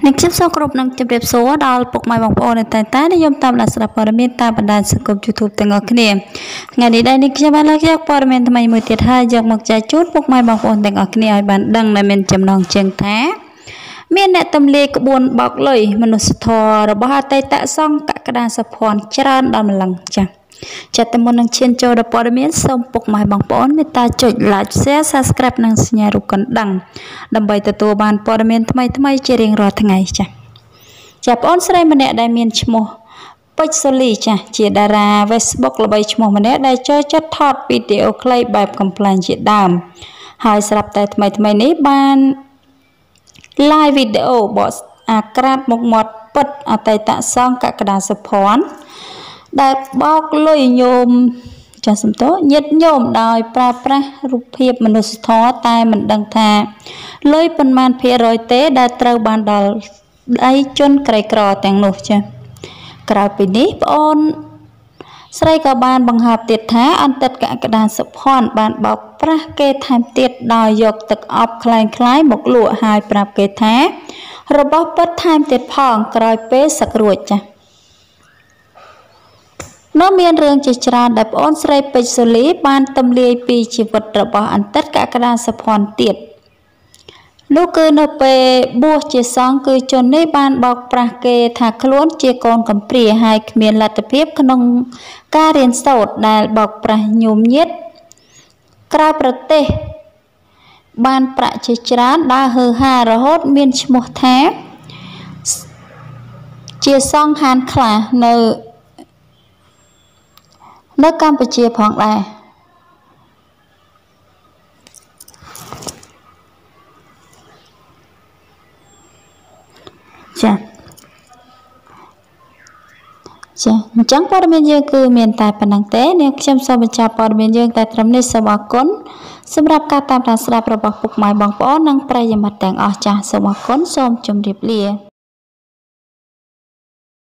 ខ្ញុំសូមគោរពនឹងជម្រាបសួរដល់ពុកម៉ែបងប្អូនតែតែនិយមតាមដានស្ដាប់ព័ត៌មានតាមបណ្ដាញសង្គម YouTube ទាំងអស់គ្នាថ្ងៃនេះដែរនេះខ្ញុំបានលើកយកព័ត៌មានថ្មីមួយទៀតហើយយកមកចែកជូនពុកម៉ែបងប្អូនទាំងអស់គ្នាឲ្យបានដឹងដែលមានចំណងជើងថាមានអ្នកទម្លាយក្បួនបោកលុយមនុស្សធម៌របស់អតីតសង្ឃកក្កដាសុភ័ណ្ឌច្រើនដល់ម្លឹងចា៎ ចាត់តែមុននឹងឈានចូលដល់ព័ត៌មានសូមពុកម៉ែបងប្អូនមេត្តាចុច Like Share Subscribe និងសញ្ញារូបកណ្ដឹងដើម្បីទទួលបានព័ត៌មានថ្មីៗជារៀងរាល់ថ្ងៃចា៎ចាបងអូនស្រីម្នាក់ដែលមានឈ្មោះពេជ្រសូលីចាស់ជាតារា Facebook ល្បីឈ្មោះម្នាក់ដែលចូលចិត្តថតវីដេអូខ្លីបែបកំ pl ែងជាដើមហើយស្រាប់តែថ្មីថ្មីនេះបាន live វីដេអូបកអាក្រាតមុខមាត់ពិតអតីតសង្ឃកក្កដាសុភ័ណ្ឌ ដែលបោកលុយញោមចាសំតោញាតញោមដោយប្រើប្រាស់រូបភាពមនុស្សធម៌តែមិនដឹងថាលុយប៉ុន្មានភាគរយទេដែលត្រូវបានដល់ដៃជនក្រីក្រទាំងនោះចាក្រៅពីនេះប្អូនស្រីក៏បានបង្ហើបទៀតថាអន្តិតកក្កដាសុភ័ណ្ឌបានបោកប្រាស់គេថែមទៀតដោយយកទឹកអប់คล้ายៗមកលក់ហើយប្រាប់គេថារបស់ពិតថែមទៀតផងក្រោយពេលសឹករួចចា៎ នៅមានរឿងជាច្រើនដែលប្អូនស្រីពេជ្រសូលីបានទម្លាយពីជីវិតរបស់អន្តិតកក្កដាសុភ័ណ្ឌទៀតនោះគឺនៅពេលបួសជាសង្ឃគឺជននេះបានបោកប្រាស់គេថាខ្លួនជាកូនកំព្រាហើយគ្មានលទ្ធភាពក្នុងការរៀនសូត្រដែលបោកប្រាស់ញោមញាតក្រៅប្រទេស បានប្រាក់ជាច្រើនដើរហឺហារហូតមានឈ្មោះថា ជាសង្ឃហានខ្លះនៅ នៅកម្ពុជាផងដែរចាចាអញ្ចឹងព័ត៌មានយើងគឺមានតែប៉ុណ្្នឹងទេនាងខ្ញុំសូមបញ្ចប់ព័ត៌មានយើងតែត្រឹមនេះសូមអរគុណសម្រាប់ការតាមដានស្ដាប់របស់ពុកម៉ែបងប្អូននិងប្រិយមិត្តទាំងអស់ចាសសូមអរគុណសូមជម្រាបលា